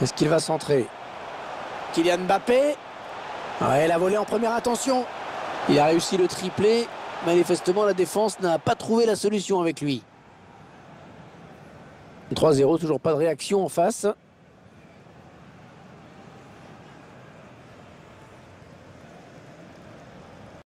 Est-ce qu'il va centrer Kylian Mbappé. Ouais, la volée en première attention. Il a réussi le triplé. Manifestement, la défense n'a pas trouvé la solution avec lui. 3-0, toujours pas de réaction en face.